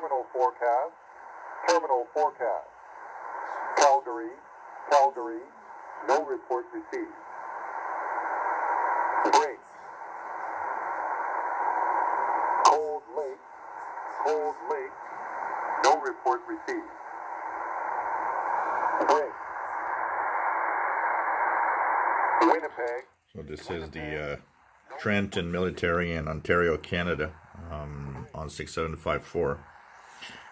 Terminal forecast. Terminal forecast. Calgary. Calgary. No report received. Break. Cold Lake. Cold Lake. No report received. Break. Winnipeg. So this is the uh, Trenton Military in Ontario, Canada, um, on 6754.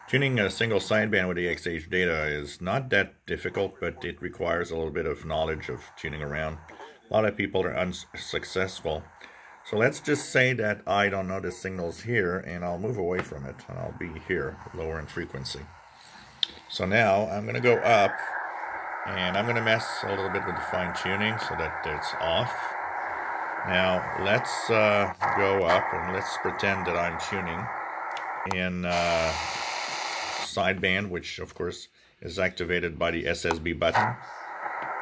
Tuning a single sideband with XHDATA is not that difficult, but it requires a little bit of knowledge of tuning around. A lot of people are unsuccessful. So let's just say that I don't know the signals here, and I'll move away from it, and I'll be here, lower in frequency. So now I'm going to go up, and I'm going to mess a little bit with the fine tuning so that it's off. Now let's uh, go up and let's pretend that I'm tuning in uh, sideband, which of course is activated by the SSB button.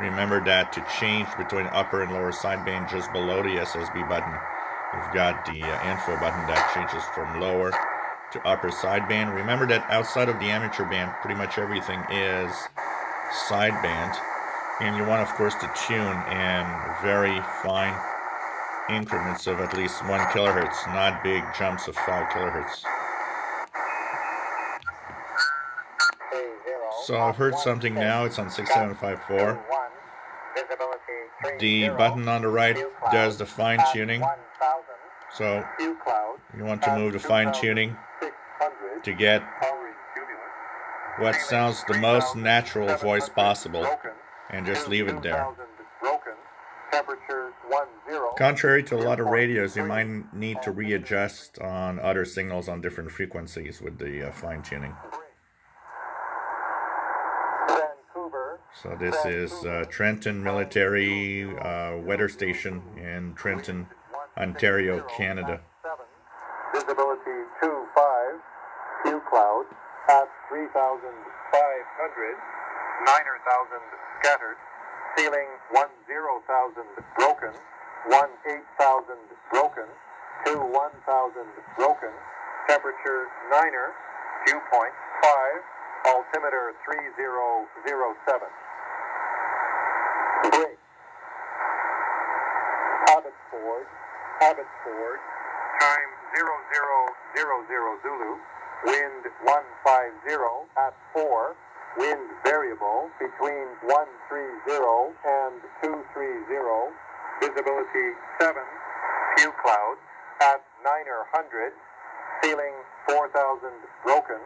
Remember that to change between upper and lower sideband just below the SSB button, you've got the uh, info button that changes from lower to upper sideband. Remember that outside of the amateur band, pretty much everything is sideband. And you want, of course, to tune in very fine increments of at least 1 kilohertz, not big jumps of 5 kilohertz. So I've heard something now, it's on 6754. The button on the right does the fine tuning. So you want to move the fine tuning to get what sounds the most natural voice possible and just leave it there. Contrary to a lot of radios, you might need to readjust on other signals on different frequencies with the uh, fine tuning. So this is uh, Trenton Military uh, Weather Station in Trenton, Ontario, Canada. Visibility 2-5, few clouds at 3,500, 9,000 scattered, ceiling 10,000 broken, 18,000 broken, 2 1,000 broken, temperature 9er, dew point 5, altimeter 3007. Break. Abbotsford, Abbotsford, time 0000 Zulu, wind 150 at 4, wind variable between 130 and 230, visibility 7, few clouds, at 9 or 100, ceiling 4,000 broken,